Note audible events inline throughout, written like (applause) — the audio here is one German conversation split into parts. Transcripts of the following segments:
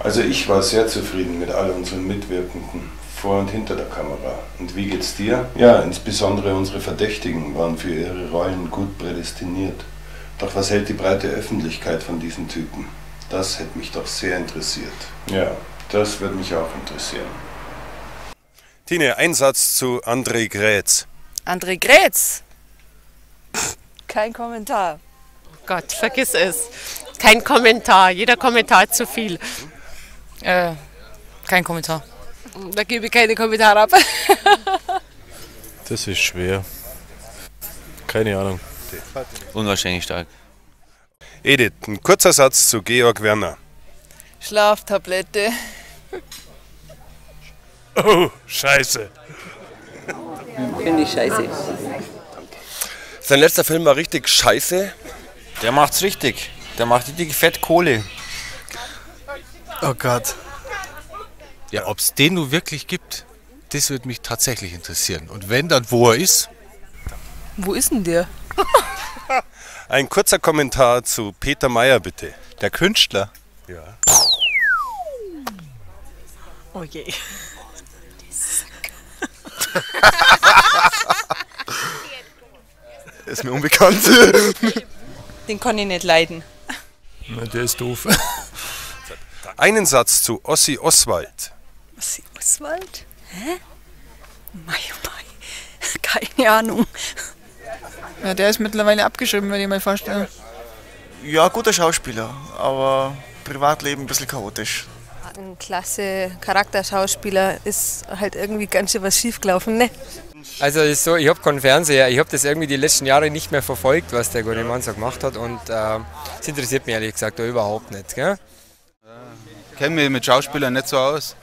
Also ich war sehr zufrieden mit all unseren Mitwirkenden, vor und hinter der Kamera. Und wie geht's dir? Ja, insbesondere unsere Verdächtigen waren für ihre Rollen gut prädestiniert. Doch was hält die breite Öffentlichkeit von diesen Typen? Das hätte mich doch sehr interessiert. Ja, das würde mich auch interessieren. Tine, ein Satz zu André Grätz. André Grätz? (laughs) Kein Kommentar. Gott, vergiss es. Kein Kommentar. Jeder Kommentar zu viel. Äh, kein Kommentar. Da gebe ich keine Kommentare ab. Das ist schwer. Keine Ahnung. Unwahrscheinlich stark. Edith, ein kurzer Satz zu Georg Werner. Schlaftablette. Oh, scheiße. Finde ich scheiße. Sein letzter Film war richtig scheiße. Der macht's richtig. Der macht richtig fett Kohle. Oh Gott. Ja, ob es den nun wirklich gibt, das würde mich tatsächlich interessieren. Und wenn, dann wo er ist? Wo ist denn der? (laughs) Ein kurzer Kommentar zu Peter Meyer, bitte. Der Künstler. Ja. Oh je. (laughs) Ist mir unbekannt. Den kann ich nicht leiden. Na, der ist doof. (laughs) Einen Satz zu Ossi Oswald. Ossi Oswald? Hä? Mei, oh mei. (laughs) Keine Ahnung. Ja, der ist mittlerweile abgeschrieben, wenn ich mir vorstelle. Ja, guter Schauspieler, aber Privatleben ein bisschen chaotisch. Ein klasse Charakterschauspieler ist halt irgendwie ganz schön was schiefgelaufen, ne? Also ist so, ich habe keinen Fernseher, ich habe das irgendwie die letzten Jahre nicht mehr verfolgt, was der gute Mann so gemacht hat und äh, das interessiert mich ehrlich gesagt überhaupt nicht. Gell? Ich kenne mich mit Schauspielern nicht so aus.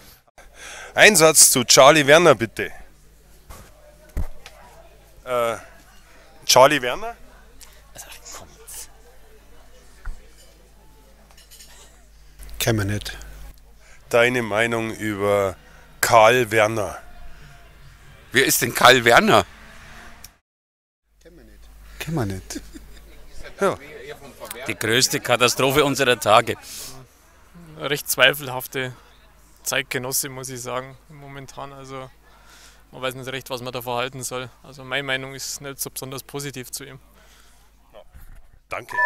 Ein Satz zu Charlie Werner, bitte. Äh, Charlie Werner? Kennen wir nicht. Deine Meinung über Karl Werner? Wer ist denn Karl Werner? Kennen wir nicht. Ja. Die größte Katastrophe unserer Tage. recht zweifelhafte Zeitgenosse, muss ich sagen, momentan. Also man weiß nicht recht, was man da verhalten soll. Also meine Meinung ist nicht so besonders positiv zu ihm. Danke.